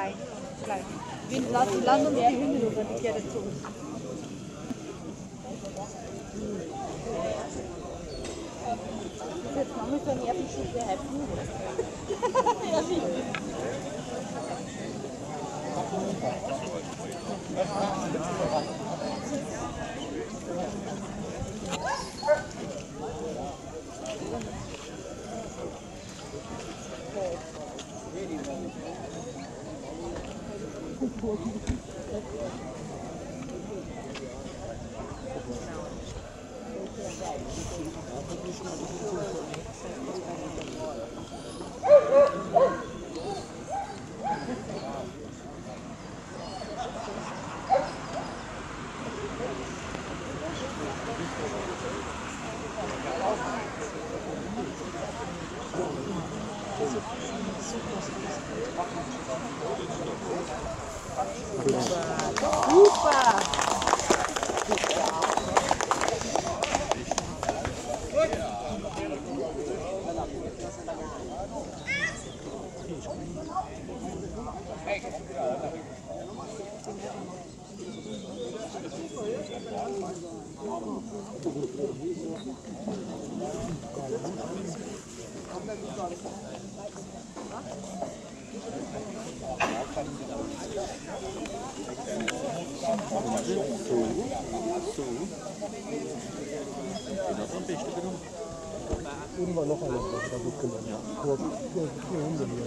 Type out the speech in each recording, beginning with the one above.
Gleich, gleich. Wir lassen, lassen uns die Hunde rüber, die Tiere zu uns. Jetzt machen wir so einen Nervenschuss, der halb Thank you. Ufa! Thank you. Nur. Ja, sicher. Super! Oben war noch einer, der war gut genommen. Aber vier, vier Hunde hier.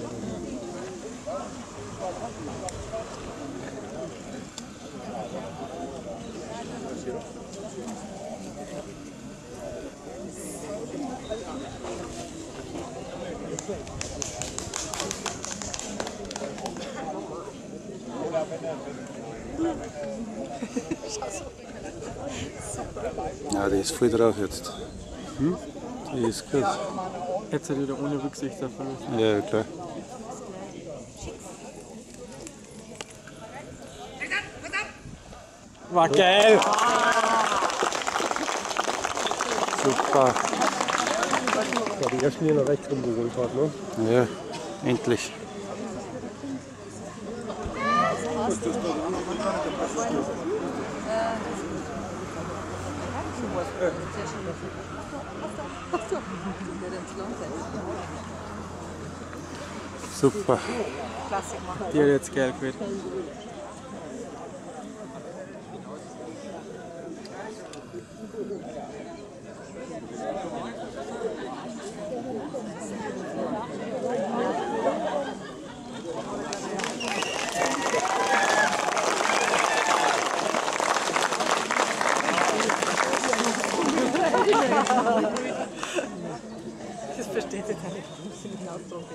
oder Ja, die ist voll drauf jetzt. Hm? Die ist gut. Jetzt hat wieder ohne Rücksicht auf alles. Ja, klar. War geil! Super. Ja, die ersten hier nach rechts rumgeholt hat, ne? Ja, endlich. Super. Die hat jetzt geil gewählt. Das versteht jetzt nicht. Das ist ein Ausdruck.